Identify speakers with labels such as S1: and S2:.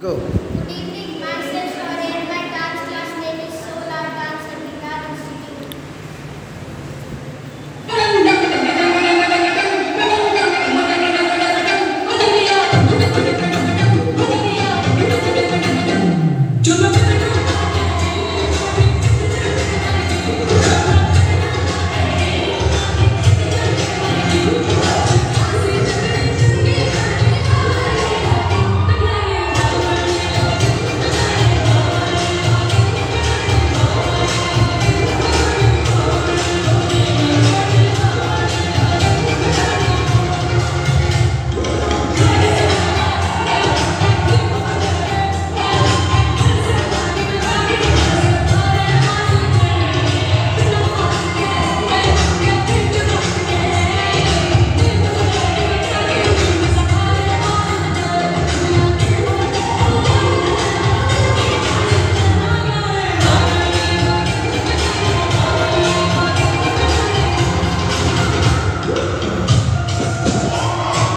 S1: Go.